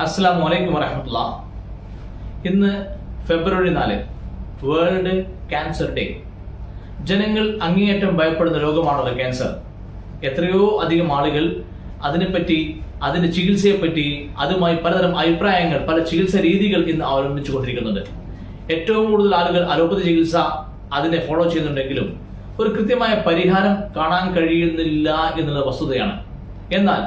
അസ്സാം വലൈക്കും വരഹമുല്ല ഇന്ന് ഫെബ്രുവരി നാല് വേൾഡ് ക്യാൻസർ ഡേ. ജനങ്ങൾ അങ്ങേയറ്റം ഭയപ്പെടുന്ന രോഗമാണല്ലോ ക്യാൻസർ. എത്രയോ അധികം ആളുകൾ അതിനെപ്പറ്റി അതിന്റെ ചികിത്സയെപ്പറ്റി അതുമായി പലതരം അഭിപ്രായങ്ങൾ പല ചികിത്സാ രീതികൾ ഇന്ന് അവലംബിച്ചു കൊണ്ടിരിക്കുന്നുണ്ട് ഏറ്റവും കൂടുതൽ ആളുകൾ അലോപ്പതി ചികിത്സ അതിനെ ഫോളോ ചെയ്യുന്നുണ്ടെങ്കിലും ഒരു കൃത്യമായ പരിഹാരം കാണാൻ കഴിയുന്നില്ല എന്നുള്ള വസ്തുതയാണ്. എന്നാൽ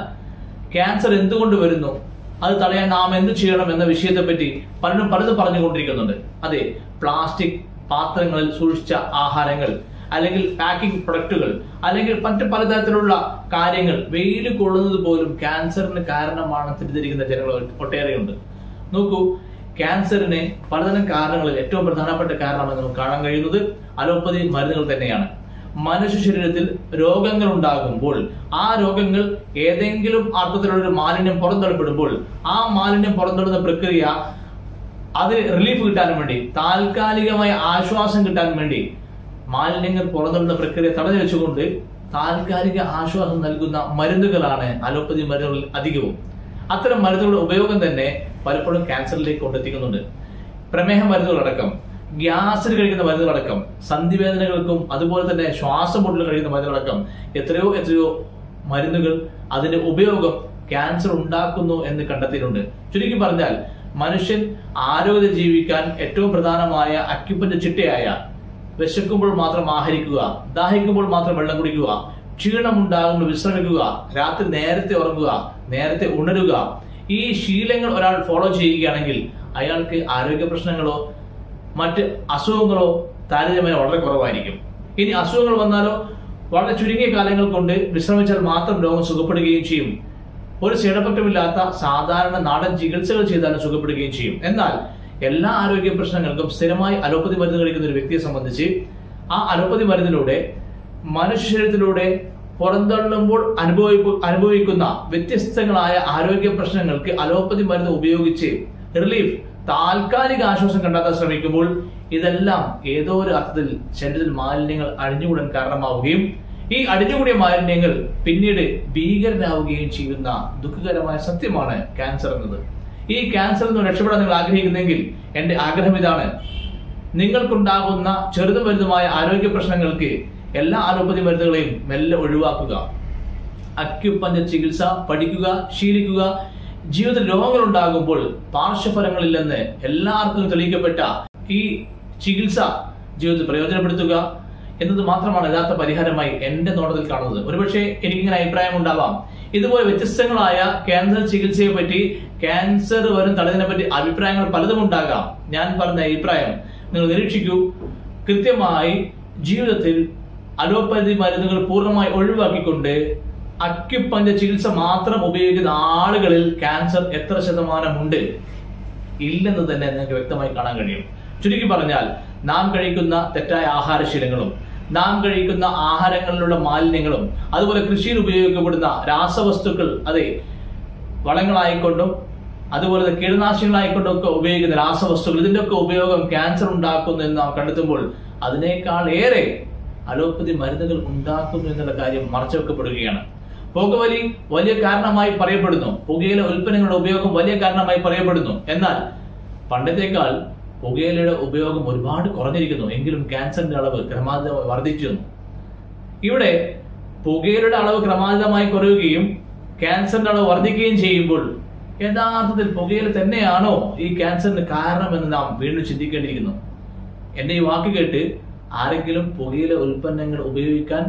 ക്യാൻസർ എന്തുകൊണ്ട് വരുന്നു? അത് തടയാൻ നാം എന്ത് ചെയ്യണം എന്ന വിഷയത്തെ പറ്റി പലരും പലതും പറഞ്ഞുകൊണ്ടിരിക്കുന്നുണ്ട്. അതെ പ്ലാസ്റ്റിക് പാത്രങ്ങളിൽ സൂക്ഷിച്ച ആഹാരങ്ങൾ അല്ലെങ്കിൽ പാക്കിംഗ് പ്രൊഡക്റ്റുകൾ അല്ലെങ്കിൽ മറ്റ് പലതരത്തിലുള്ള കാര്യങ്ങൾ വെയിൽ കൊള്ളുന്നത് പോലും ക്യാൻസറിന് കാരണമാണ് തിരിച്ചിരിക്കുന്ന ജനങ്ങൾ ഒട്ടേറെയുണ്ട്. നോക്കൂ ക്യാൻസറിന് പലതരം കാരണങ്ങളിൽ ഏറ്റവും പ്രധാനപ്പെട്ട കാരണമെന്ന് നമുക്ക് കാണാൻ കഴിയുന്നത് അലോപ്പതി മരുന്നുകൾ തന്നെയാണ്. മനുഷ്യ ശരീരത്തിൽ രോഗങ്ങൾ ഉണ്ടാകുമ്പോൾ ആ രോഗങ്ങൾ ഏതെങ്കിലും അർത്ഥത്തിലുള്ള ഒരു മാലിന്യം പുറന്തള്ളപ്പെടുമ്പോൾ ആ മാലിന്യം പുറന്തള്ളുന്ന പ്രക്രിയ അത് റിലീഫ് കിട്ടാൻ വേണ്ടി താൽക്കാലികമായ ആശ്വാസം കിട്ടാൻ വേണ്ടി മാലിന്യങ്ങൾ പുറന്തള്ളുന്ന പ്രക്രിയ തടഞ്ഞു വെച്ചുകൊണ്ട് താൽക്കാലിക ആശ്വാസം നൽകുന്ന മരുന്നുകളാണ് അലോപ്പതി മരുന്നുകളിൽ അധികവും. അത്തരം മരുന്നുകളുടെ ഉപയോഗം തന്നെ പലപ്പോഴും ക്യാൻസറിലേക്ക് കൊണ്ടെത്തിക്കുന്നുണ്ട്. പ്രമേഹ മരുന്നുകളടക്കം. ഗ്യാസിന് കഴിക്കുന്ന മരുന്നുകളടക്കം സന്ധിവേദനകൾക്കും അതുപോലെ തന്നെ ശ്വാസം മുട്ടൽ കഴിക്കുന്ന മരുന്നുകളടക്കം എത്രയോ എത്രയോ മരുന്നുകൾ അതിന്റെ ഉപയോഗം ക്യാൻസർ ഉണ്ടാക്കുന്നു എന്ന് കണ്ടെത്തിയിട്ടുണ്ട്. ചുരുക്കി പറഞ്ഞാൽ മനുഷ്യൻ ആരോഗ്യം ജീവിക്കാൻ ഏറ്റവും പ്രധാനമായ അക്യുപ്പന്റെ ചിട്ടയായ വിശക്കുമ്പോൾ മാത്രം ആഹരിക്കുക ദാഹിക്കുമ്പോൾ മാത്രം വെള്ളം കുടിക്കുക ക്ഷീണമുണ്ടാകുമ്പോൾ വിശ്രമിക്കുക രാത്രി നേരത്തെ ഉറങ്ങുക നേരത്തെ ഉണരുക ഈ ശീലങ്ങൾ ഒരാൾ ഫോളോ ചെയ്യുകയാണെങ്കിൽ അയാൾക്ക് ആരോഗ്യ പ്രശ്നങ്ങളോ മറ്റ് അസുഖങ്ങളോ താരതമ്യേന വളരെ കുറവായിരിക്കും. ഇനി അസുഖങ്ങൾ വന്നാലോ വളരെ ചുരുങ്ങിയ കാലങ്ങൾ കൊണ്ട് വിശ്രമിച്ചാൽ മാത്രം രോഗം സുഖപ്പെടുകയും ചെയ്യും. ഒരു സൈഡ് സാധാരണ നാടൻ ചികിത്സകൾ ചെയ്താലും സുഖപ്പെടുകയും ചെയ്യും. എന്നാൽ എല്ലാ ആരോഗ്യ പ്രശ്നങ്ങൾക്കും സ്ഥിരമായി അലോപ്പതി മരുന്ന് കഴിക്കുന്ന ഒരു വ്യക്തിയെ സംബന്ധിച്ച് ആ അലോപ്പതി മരുന്നിലൂടെ മനുഷ്യ ശരീരത്തിലൂടെ പുറന്തള്ളുമ്പോൾ അനുഭവിപ്പു അനുഭവിക്കുന്ന വ്യത്യസ്തങ്ങളായ ആരോഗ്യ പ്രശ്നങ്ങൾക്ക് അലോപ്പതി മരുന്ന് ഉപയോഗിച്ച് റിലീഫ് താൽക്കാലിക ആശ്വാസം കണ്ടെത്താൻ ശ്രമിക്കുമ്പോൾ ഇതെല്ലാം ഏതോ ഒരു അർത്ഥത്തിൽ ശരീരത്തിൽ മാലിന്യങ്ങൾ അടിഞ്ഞുകൂടാൻ കാരണമാവുകയും ഈ അടിഞ്ഞുകൂടിയ മാലിന്യങ്ങൾ പിന്നീട് ഭീകരനാവുകയും ചെയ്യുന്ന ദുഃഖകരമായ സത്യമാണ് ക്യാൻസർ എന്നത്. ഈ ക്യാൻസറിൽ നിന്ന് രക്ഷപ്പെടാൻ നിങ്ങൾ ആഗ്രഹിക്കുന്നെങ്കിൽ എന്റെ ആഗ്രഹം ഇതാണ്. നിങ്ങൾക്കുണ്ടാകുന്ന ചെറുതും വലുതുമായ ആരോഗ്യ പ്രശ്നങ്ങൾക്ക് എല്ലാ അലോപ്പതി മരുന്നുകളെയും മെല്ലെ ഒഴിവാക്കുക. അക്യുപഞ്ചർ ചികിത്സ പഠിക്കുക ശീലിക്കുക ജീവിതത്തിൽ രോഗങ്ങൾ ഉണ്ടാകുമ്പോൾ പാർശ്വഫലങ്ങളില്ലെന്ന് എല്ലാവർക്കും തെളിയിക്കപ്പെട്ട ഈ ചികിത്സ ജീവിതത്തിൽ പ്രയോജനപ്പെടുത്തുക എന്നത് മാത്രമാണ് യഥാർത്ഥ പരിഹാരമായി എന്റെ നോട്ടത്തിൽ കാണുന്നത്. ഒരുപക്ഷെ എനിക്കിങ്ങനെ അഭിപ്രായം ഉണ്ടാവാം. ഇതുപോലെ വ്യത്യസ്തങ്ങളായ ക്യാൻസർ ചികിത്സയെ പറ്റി ക്യാൻസർ വരും തടയുന്നതിനെ പറ്റി അഭിപ്രായങ്ങൾ പലതും ഉണ്ടാകാം. ഞാൻ പറഞ്ഞ അഭിപ്രായം നിങ്ങൾ നിരീക്ഷിക്കൂ. കൃത്യമായി ജീവിതത്തിൽ അലോപ്പതി മരുന്നുകൾ പൂർണമായി ഒഴിവാക്കിക്കൊണ്ട് അക്യുപഞ്ചർ ചികിത്സ മാത്രം ഉപയോഗിക്കുന്ന ആളുകളിൽ ക്യാൻസർ എത്ര ശതമാനമുണ്ട്? ഇല്ലെന്ന് തന്നെ നിങ്ങൾക്ക് വ്യക്തമായി കാണാൻ കഴിയും. ചുരുക്കി പറഞ്ഞാൽ നാം കഴിക്കുന്ന തെറ്റായ ആഹാരശീലങ്ങളും നാം കഴിക്കുന്ന ആഹാരങ്ങളിലുള്ള മാലിന്യങ്ങളും അതുപോലെ കൃഷിയിൽ ഉപയോഗിക്കപ്പെടുന്ന രാസവസ്തുക്കൾ അതെ വളങ്ങളായിക്കൊണ്ടും അതുപോലെ തന്നെ കീടനാശിനികളായിക്കൊണ്ടും ഒക്കെ ഉപയോഗിക്കുന്ന രാസവസ്തുക്കൾ ഇതിന്റെ ഒക്കെ ഉപയോഗം ക്യാൻസർ ഉണ്ടാക്കുന്നു എന്ന് നാം കണ്ടെത്തുമ്പോൾ അതിനേക്കാൾ ഏറെ അലോപ്പതി മരുന്നുകൾ ഉണ്ടാക്കുന്നു എന്നുള്ള കാര്യം മറച്ചുവെക്കപ്പെടുകയാണ് പുകവലി വലിയ കാരണമായി പറയപ്പെടുന്നു. പുകയില ഉൽപ്പന്നങ്ങളുടെ ഉപയോഗം വലിയ കാരണമായി പറയപ്പെടുന്നു. എന്നാൽ പണ്ടത്തേക്കാൾ പുകയിലയുടെ ഉപയോഗം ഒരുപാട് കുറഞ്ഞിരിക്കുന്നു. എങ്കിലും ക്യാൻസറിന്റെ അളവ് ക്രമാതീതമായി വർദ്ധിച്ചിരുന്നു ഇവിടെ പുകയിലയുടെ അളവ് ക്രമാതീതമായി കുറയുകയും ക്യാൻസറിന്റെ അളവ് വർദ്ധിക്കുകയും ചെയ്യുമ്പോൾ യഥാർത്ഥത്തിൽ പുകയില തന്നെയാണോ ഈ ക്യാൻസറിന് കാരണമെന്ന് നാം വീണ്ടും ചിന്തിക്കേണ്ടിയിരിക്കുന്നു. എന്റെ ഈ വാക്ക് കേട്ട് ആരെങ്കിലും പുകയില ഉൽപ്പന്നങ്ങൾ ഉപയോഗിക്കാൻ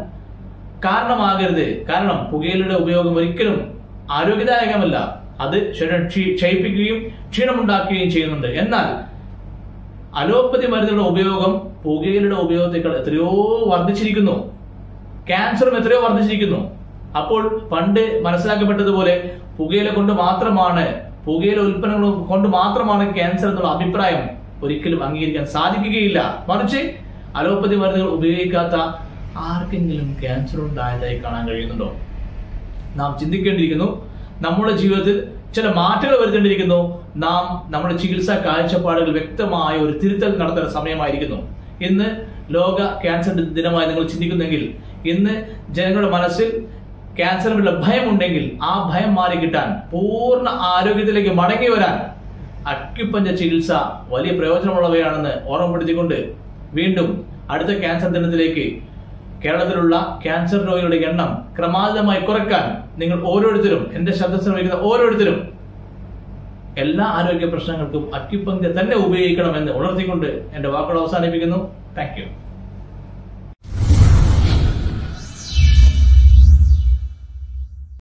കാരണമാകരുത്. കാരണം പുകയിലയുടെ ഉപയോഗം ഒരിക്കലും ആരോഗ്യദായകമല്ല. അത് ശരീരം ക്ഷീ- ക്ഷയിപ്പിക്കുകയും ക്ഷീണമുണ്ടാക്കുകയും ചെയ്യുന്നുണ്ട്. എന്നാൽ അലോപ്പതി മരുന്നുകളുടെ ഉപയോഗം പുകയിലയുടെ ഉപയോഗത്തേക്കാൾ എത്രയോ വർദ്ധിച്ചിരിക്കുന്നു. ക്യാൻസറും എത്രയോ വർദ്ധിച്ചിരിക്കുന്നു. അപ്പോൾ പണ്ട് മനസ്സിലാക്കപ്പെട്ടതുപോലെ പുകയില കൊണ്ട് മാത്രമാണ് പുകയില ഉൽപ്പന്നങ്ങൾ കൊണ്ട് മാത്രമാണ് ക്യാൻസർ എന്നുള്ള അഭിപ്രായം ഒരിക്കലും അംഗീകരിക്കാൻ സാധിക്കുകയില്ല. മറിച്ച് അലോപ്പതി മരുന്നുകൾ ഉപയോഗിക്കാത്ത ആർക്കെങ്കിലും ക്യാൻസർ ഉണ്ടായതായി കാണാൻ കഴിയുന്നുണ്ടോ? നാം ചിന്തിക്കേണ്ടിയിരിക്കുന്നു നമ്മുടെ ജീവിതത്തിൽ ചില മാറ്റങ്ങൾ വരുത്തേണ്ടിയിരിക്കുന്നു. നാം നമ്മുടെ ചികിത്സാ കാഴ്ചപ്പാടുകൾ വ്യക്തമായ ഒരു തിരുത്തൽ നടത്തേണ്ട സമയമായിരിക്കുന്നു. ഇന്ന് ലോക ക്യാൻസർ ദിനമായി നിങ്ങൾ ചിന്തിക്കുന്നെങ്കിൽ ഇന്ന് ജനങ്ങളുടെ മനസ്സിൽ ക്യാൻസറിനുള്ള ഭയമുണ്ടെങ്കിൽ ആ ഭയം മാറി കിട്ടാൻ പൂർണ ആരോഗ്യത്തിലേക്ക് മടങ്ങി വരാൻ അക്യുപ്പഞ്ച ചികിത്സ വലിയ പ്രയോജനമുള്ളവയാണെന്ന് ഓർമ്മപ്പെടുത്തിക്കൊണ്ട് വീണ്ടും അടുത്ത ക്യാൻസർ ദിനത്തിലേക്ക് കേരളത്തിലുള്ള ക്യാൻസർ രോഗികളുടെ എണ്ണം ക്രമാതീതമായി കുറയ്ക്കാൻ നിങ്ങൾ ഓരോരുത്തരും എന്റെ ശബ്ദ ശ്രമിക്കുന്ന ഓരോരുത്തരും എല്ലാ ആരോഗ്യ പ്രശ്നങ്ങൾക്കും അക്യുപങ്ക്ചർ തന്നെ ഉപയോഗിക്കണമെന്ന് ഉണർത്തിക്കൊണ്ട് എന്റെ വാക്കുകൾ അവസാനിപ്പിക്കുന്നു. താങ്ക്